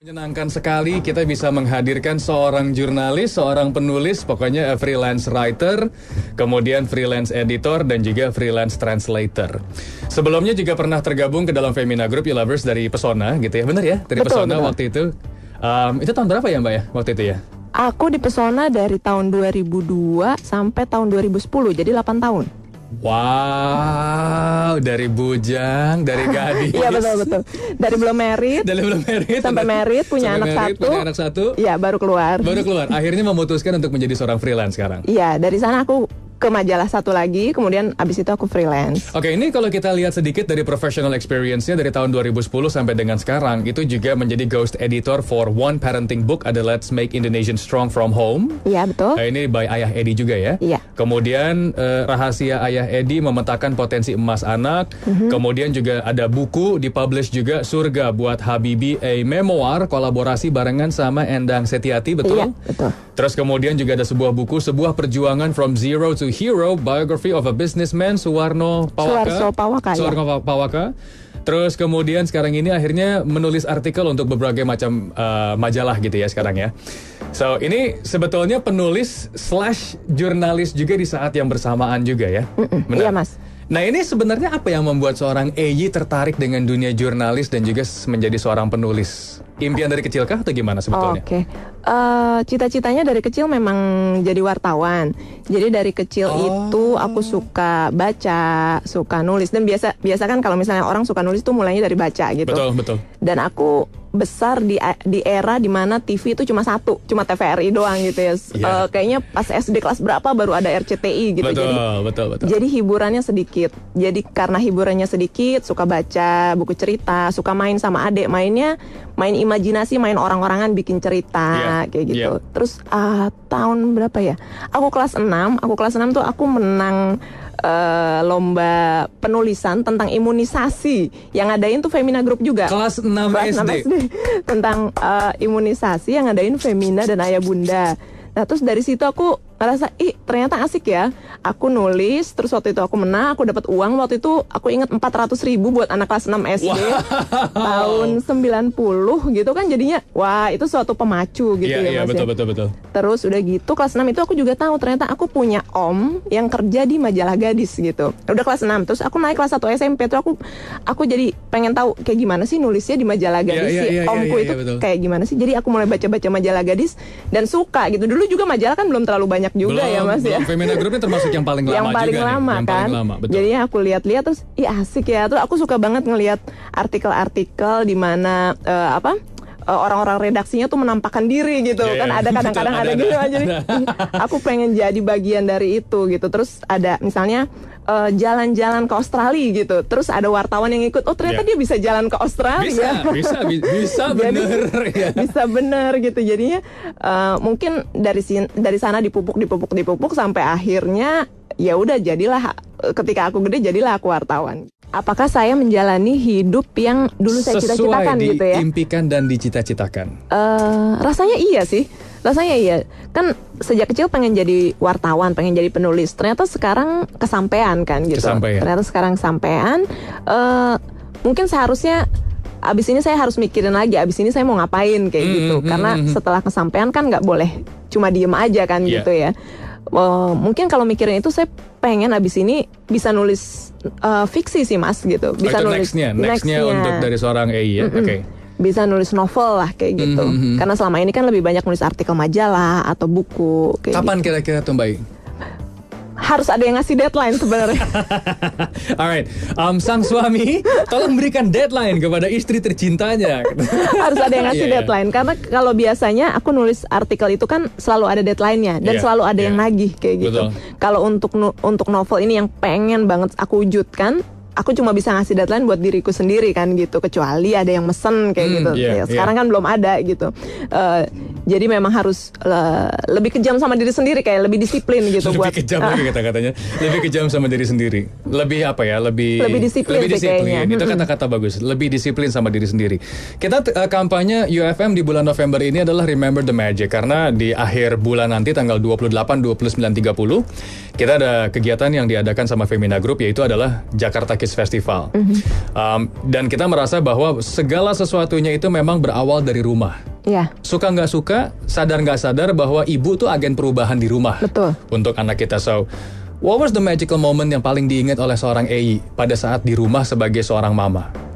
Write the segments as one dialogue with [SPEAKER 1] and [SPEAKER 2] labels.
[SPEAKER 1] Menyenangkan sekali kita bisa menghadirkan seorang jurnalis, seorang penulis, pokoknya freelance writer, kemudian freelance editor dan juga freelance translator. Sebelumnya juga pernah tergabung ke dalam Femina Group You Lovers dari Pesona gitu ya, benar ya? Dari
[SPEAKER 2] Betul,
[SPEAKER 1] Pesona
[SPEAKER 2] betul.
[SPEAKER 1] waktu itu. Um, itu tahun berapa ya Mbak ya waktu itu ya?
[SPEAKER 2] Aku di Pesona dari tahun 2002 sampai tahun 2010, jadi 8 tahun.
[SPEAKER 1] Wow, dari bujang, dari gadis.
[SPEAKER 2] Iya betul betul. Dari belum merit
[SPEAKER 1] Dari belum merit
[SPEAKER 2] sampai merit punya
[SPEAKER 1] sampai
[SPEAKER 2] anak
[SPEAKER 1] married,
[SPEAKER 2] satu.
[SPEAKER 1] punya anak satu.
[SPEAKER 2] Iya baru keluar.
[SPEAKER 1] Baru keluar. Akhirnya memutuskan untuk menjadi seorang freelance sekarang.
[SPEAKER 2] Iya dari sana aku ke majalah satu lagi, kemudian abis itu aku freelance.
[SPEAKER 1] Oke, ini kalau kita lihat sedikit dari professional experience-nya dari tahun 2010 sampai dengan sekarang, itu juga menjadi ghost editor for one parenting book ada Let's Make Indonesian Strong from Home.
[SPEAKER 2] Iya betul.
[SPEAKER 1] Nah, ini by Ayah Edi juga ya.
[SPEAKER 2] Iya.
[SPEAKER 1] Kemudian eh, rahasia Ayah Edi memetakan potensi emas anak.
[SPEAKER 2] Mhm.
[SPEAKER 1] Kemudian juga ada buku dipublish juga Surga buat Habibi a memoir kolaborasi barengan sama Endang Setiati betul?
[SPEAKER 2] Iya betul.
[SPEAKER 1] Terus kemudian juga ada sebuah buku sebuah perjuangan from zero to hero biography of a businessman Suwarno Pawaka.
[SPEAKER 2] Suarso Pawaka, ya.
[SPEAKER 1] Suwarno Pa- Pawaka. Terus kemudian sekarang ini akhirnya menulis artikel untuk berbagai macam uh, majalah gitu ya sekarang ya. So ini sebetulnya penulis slash jurnalis juga di saat yang bersamaan juga ya. Benar?
[SPEAKER 2] Iya mas.
[SPEAKER 1] Nah ini sebenarnya apa yang membuat seorang EY tertarik dengan dunia jurnalis dan juga menjadi seorang penulis? Impian dari kecil kah atau gimana sebetulnya?
[SPEAKER 2] Oke, Eh, cita-citanya dari kecil memang jadi wartawan. Jadi dari kecil
[SPEAKER 1] Oh.
[SPEAKER 2] itu aku suka baca, suka nulis dan biasa biasa kan kalau misalnya orang suka nulis tuh mulainya dari baca gitu.
[SPEAKER 1] Betul betul.
[SPEAKER 2] Dan aku besar di di era di mana TV itu cuma satu, cuma TVRI doang gitu ya.
[SPEAKER 1] Iya.
[SPEAKER 2] Eh, kayaknya pas SD kelas berapa baru ada RCTI gitu.
[SPEAKER 1] betul,
[SPEAKER 2] Jadi
[SPEAKER 1] betul, betul.
[SPEAKER 2] jadi hiburannya sedikit. Jadi karena hiburannya sedikit, suka baca buku cerita, suka main sama adik, mainnya main imajinasi, main orang-orangan bikin cerita
[SPEAKER 1] Iya,
[SPEAKER 2] kayak gitu.
[SPEAKER 1] iya.
[SPEAKER 2] Terus ah, tahun berapa ya? Aku kelas 6, aku kelas 6 tuh aku menang eh, lomba penulisan tentang imunisasi. Yang ngadain tuh Femina Group juga.
[SPEAKER 1] Kelas 6
[SPEAKER 2] Kelas 6
[SPEAKER 1] SD.
[SPEAKER 2] tentang eh, imunisasi yang ngadain Femina dan Ayah Bunda. Nah terus dari situ aku ngerasa, ih ternyata asik ya. Aku nulis, terus waktu itu aku menang, aku dapat uang. Waktu itu aku ingat 400 ribu buat anak kelas 6 SD tahun 90 gitu kan jadinya, wah itu suatu pemacu gitu
[SPEAKER 1] Iya,
[SPEAKER 2] ya
[SPEAKER 1] iya,
[SPEAKER 2] mas
[SPEAKER 1] betul,
[SPEAKER 2] ya.
[SPEAKER 1] betul, betul.
[SPEAKER 2] Terus udah gitu kelas 6 itu aku juga tahu ternyata aku punya om yang kerja di majalah gadis gitu. Udah kelas 6 terus aku naik kelas 1 SMP tuh aku aku jadi pengen tahu kayak gimana sih nulisnya di majalah
[SPEAKER 1] Iya,
[SPEAKER 2] gadis
[SPEAKER 1] iya,
[SPEAKER 2] si
[SPEAKER 1] iya, iya,
[SPEAKER 2] omku
[SPEAKER 1] iya,
[SPEAKER 2] itu
[SPEAKER 1] betul.
[SPEAKER 2] kayak gimana sih. Jadi aku mulai baca-baca majalah gadis dan suka gitu. Dulu juga majalah kan belum terlalu banyak juga ya Mas ya.
[SPEAKER 1] belum. Femina Group ini termasuk yang paling lama
[SPEAKER 2] yang paling
[SPEAKER 1] juga nih.
[SPEAKER 2] lama
[SPEAKER 1] yang
[SPEAKER 2] kan.
[SPEAKER 1] paling lama, betul.
[SPEAKER 2] Jadinya aku lihat-lihat terus ih asik ya. Terus aku suka banget ngelihat artikel-artikel di mana eh, apa eh, orang-orang redaksinya tuh menampakkan diri gitu
[SPEAKER 1] Iya,
[SPEAKER 2] kan
[SPEAKER 1] iya.
[SPEAKER 2] ada kadang-kadang ada,
[SPEAKER 1] ada,
[SPEAKER 2] gitu
[SPEAKER 1] ada.
[SPEAKER 2] jadi aku pengen jadi bagian dari itu gitu terus ada misalnya eh, jalan-jalan ke Australia gitu terus ada wartawan yang ikut oh ternyata
[SPEAKER 1] Iya.
[SPEAKER 2] dia bisa jalan ke Australia
[SPEAKER 1] bisa, bisa, bi- bisa
[SPEAKER 2] Jadi-
[SPEAKER 1] bener ya.
[SPEAKER 2] bisa bener gitu jadinya eh, mungkin dari sin- dari sana dipupuk dipupuk dipupuk sampai akhirnya ya udah jadilah ketika aku gede jadilah aku wartawan. Apakah saya menjalani hidup yang dulu saya
[SPEAKER 1] Sesuai
[SPEAKER 2] cita-citakan gitu ya?
[SPEAKER 1] diimpikan dan dicita-citakan.
[SPEAKER 2] Eh, rasanya iya sih. Rasanya iya. Kan sejak kecil pengen jadi wartawan pengen jadi penulis. Ternyata sekarang kesampaian kan gitu.
[SPEAKER 1] Kesampaian.
[SPEAKER 2] ternyata sekarang kesampaian. Eh mungkin seharusnya abis ini saya harus mikirin lagi abis ini saya mau ngapain kayak
[SPEAKER 1] Hmm,
[SPEAKER 2] gitu.
[SPEAKER 1] hmm,
[SPEAKER 2] karena
[SPEAKER 1] hmm, hmm.
[SPEAKER 2] setelah kesampaian kan nggak boleh cuma diem aja kan
[SPEAKER 1] Iya.
[SPEAKER 2] gitu ya Eh, mungkin kalau mikirin itu saya pengen abis ini bisa nulis eh, fiksi sih mas gitu bisa
[SPEAKER 1] oh,
[SPEAKER 2] nulis
[SPEAKER 1] nextnya, nextnya untuk dari seorang EI ya. Oke.
[SPEAKER 2] bisa nulis novel lah kayak gitu.
[SPEAKER 1] Mhm.
[SPEAKER 2] Karena selama ini kan lebih banyak nulis artikel majalah atau buku kayak
[SPEAKER 1] Kapan
[SPEAKER 2] gitu.
[SPEAKER 1] kira-kira tuh Mbak?
[SPEAKER 2] Harus ada yang ngasih deadline sebenarnya.
[SPEAKER 1] Alright, um, sang suami tolong berikan deadline kepada istri tercintanya.
[SPEAKER 2] Harus ada yang ngasih
[SPEAKER 1] Iya, iya.
[SPEAKER 2] deadline karena kalau biasanya aku nulis artikel itu kan selalu ada deadline-nya dan
[SPEAKER 1] Iya,
[SPEAKER 2] selalu ada
[SPEAKER 1] iya.
[SPEAKER 2] yang nagih kayak gitu. Kalau untuk untuk novel ini yang pengen banget aku wujudkan Aku cuma bisa ngasih deadline buat diriku sendiri kan gitu kecuali ada yang mesen kayak
[SPEAKER 1] Hmm,
[SPEAKER 2] gitu.
[SPEAKER 1] iya,
[SPEAKER 2] Ya, sekarang kan belum ada gitu. Eh, jadi memang harus eh, lebih kejam sama diri sendiri kayak lebih disiplin gitu
[SPEAKER 1] lebih
[SPEAKER 2] buat
[SPEAKER 1] kejam lagi kata-katanya. Lebih kejam sama diri sendiri. Lebih apa ya? Lebih
[SPEAKER 2] Lebih disiplin
[SPEAKER 1] Lebih
[SPEAKER 2] sih
[SPEAKER 1] disiplin.
[SPEAKER 2] kayaknya.
[SPEAKER 1] Itu kata-kata bagus. Lebih disiplin sama diri sendiri. Kita eh, kampanye UFM di bulan November ini adalah Remember the Magic karena di akhir bulan nanti tanggal 28, 29, 30 kita ada kegiatan yang diadakan sama Femina Group yaitu adalah Jakarta Kids Festival. Um, dan kita merasa bahwa segala sesuatunya itu memang berawal dari rumah.
[SPEAKER 2] Ya,
[SPEAKER 1] Suka nggak suka, sadar nggak sadar bahwa ibu tuh agen perubahan di rumah
[SPEAKER 2] betul.
[SPEAKER 1] untuk anak kita. So, what was the magical moment yang paling diingat oleh seorang Ei pada saat di rumah sebagai seorang mama?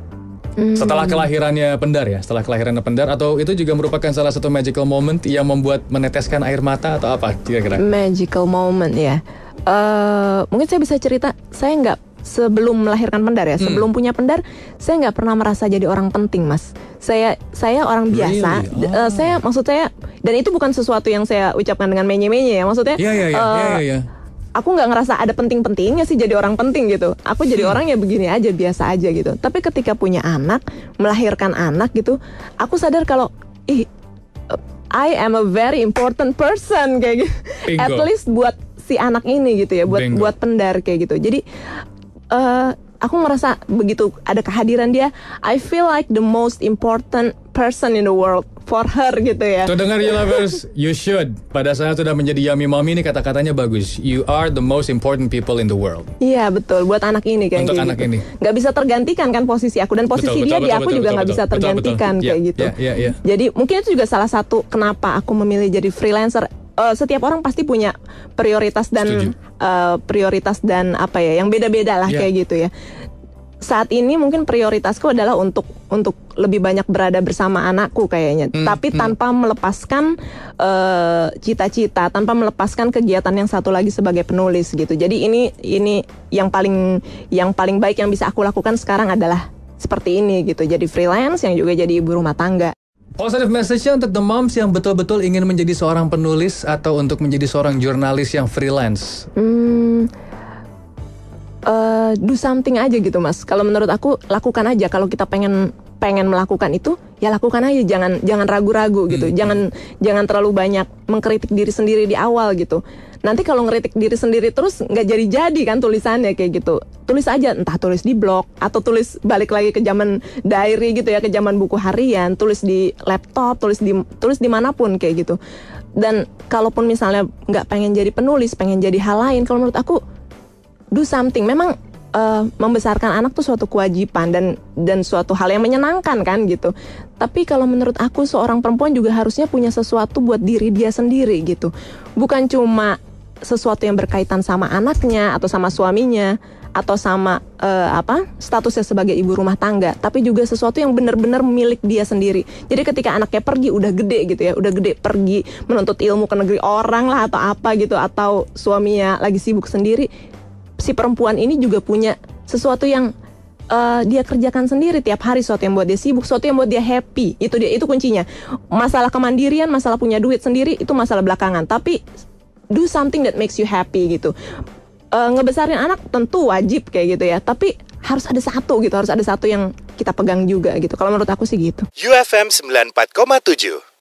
[SPEAKER 1] Setelah kelahirannya Pendar ya, setelah kelahirannya Pendar atau itu juga merupakan salah satu magical moment yang membuat meneteskan air mata atau apa kira-kira?
[SPEAKER 2] Magical moment ya. Eh mungkin saya bisa cerita, saya nggak sebelum melahirkan pendar ya, sebelum punya pendar, saya nggak pernah merasa jadi orang penting, mas. Saya saya orang biasa.
[SPEAKER 1] Really?
[SPEAKER 2] Eh, saya maksud saya dan itu bukan sesuatu yang saya ucapkan dengan menye-menye ya, maksudnya.
[SPEAKER 1] Iya iya iya
[SPEAKER 2] eh,
[SPEAKER 1] iya iya.
[SPEAKER 2] aku nggak ngerasa ada penting-pentingnya sih jadi orang penting gitu. Aku jadi orang ya begini aja biasa aja gitu. Tapi ketika punya anak, melahirkan anak gitu, aku sadar kalau ih uh, I am a very important person kayak gitu.
[SPEAKER 1] Bingo.
[SPEAKER 2] At least buat si anak ini gitu ya, buat
[SPEAKER 1] Bingo.
[SPEAKER 2] buat pendar kayak gitu. Jadi eh aku merasa begitu ada kehadiran dia, I feel like the most important person in the world for her gitu ya.
[SPEAKER 1] Tuh dengar ya lovers, you should. Pada saat sudah menjadi yummy mommy ini kata-katanya bagus. You are the most important people in the world.
[SPEAKER 2] Iya betul buat anak ini kayak
[SPEAKER 1] Untuk
[SPEAKER 2] gitu.
[SPEAKER 1] anak ini.
[SPEAKER 2] Nggak bisa tergantikan kan posisi aku dan posisi
[SPEAKER 1] Betul,
[SPEAKER 2] dia
[SPEAKER 1] betul,
[SPEAKER 2] di
[SPEAKER 1] betul,
[SPEAKER 2] aku
[SPEAKER 1] betul,
[SPEAKER 2] juga nggak bisa
[SPEAKER 1] betul, betul,
[SPEAKER 2] tergantikan
[SPEAKER 1] betul.
[SPEAKER 2] kayak
[SPEAKER 1] Iya,
[SPEAKER 2] gitu.
[SPEAKER 1] iya, iya, iya.
[SPEAKER 2] Jadi mungkin itu juga salah satu kenapa aku memilih jadi freelancer. Eh, setiap orang pasti punya prioritas
[SPEAKER 1] Setuju.
[SPEAKER 2] dan eh, prioritas dan apa ya yang beda-beda lah
[SPEAKER 1] Iya.
[SPEAKER 2] kayak gitu ya. Saat ini mungkin prioritasku adalah untuk untuk lebih banyak berada bersama anakku kayaknya,
[SPEAKER 1] Hmm,
[SPEAKER 2] tapi tanpa melepaskan eh, cita-cita, tanpa melepaskan kegiatan yang satu lagi sebagai penulis gitu. Jadi ini ini yang paling yang paling baik yang bisa aku lakukan sekarang adalah seperti ini gitu. Jadi freelance yang juga jadi ibu rumah tangga.
[SPEAKER 1] Positive message-nya untuk the moms yang betul-betul ingin menjadi seorang penulis atau untuk menjadi seorang jurnalis yang freelance.
[SPEAKER 2] Hmm, eh, do something aja gitu mas. Kalau menurut aku lakukan aja. Kalau kita pengen pengen melakukan itu, ya lakukan aja. Jangan jangan ragu-ragu gitu. Jangan jangan terlalu banyak mengkritik diri sendiri di awal gitu. Nanti kalau ngeritik diri sendiri terus nggak jadi-jadi kan tulisannya kayak gitu. Tulis aja, entah tulis di blog atau tulis balik lagi ke zaman diary gitu ya, ke zaman buku harian, tulis di laptop, tulis di tulis di mana pun kayak gitu. Dan kalaupun misalnya nggak pengen jadi penulis, pengen jadi hal lain, kalau menurut aku do something. Memang eh, membesarkan anak tuh suatu kewajiban dan dan suatu hal yang menyenangkan kan gitu. Tapi kalau menurut aku seorang perempuan juga harusnya punya sesuatu buat diri dia sendiri gitu. Bukan cuma sesuatu yang berkaitan sama anaknya atau sama suaminya atau sama eh, apa statusnya sebagai ibu rumah tangga, tapi juga sesuatu yang benar-benar milik dia sendiri. Jadi ketika anaknya pergi udah gede gitu ya, udah gede pergi menuntut ilmu ke negeri orang lah atau apa gitu atau suaminya lagi sibuk sendiri, si perempuan ini juga punya sesuatu yang eh, dia kerjakan sendiri tiap hari sesuatu yang buat dia sibuk, sesuatu yang buat dia happy. Itu dia itu kuncinya. Masalah kemandirian, masalah punya duit sendiri itu masalah belakangan. Tapi do something that makes you happy gitu. Eh, ngebesarin anak tentu wajib kayak gitu ya. Tapi harus ada satu gitu, harus ada satu yang kita pegang juga gitu. Kalau menurut aku sih gitu.
[SPEAKER 3] UFM 94,7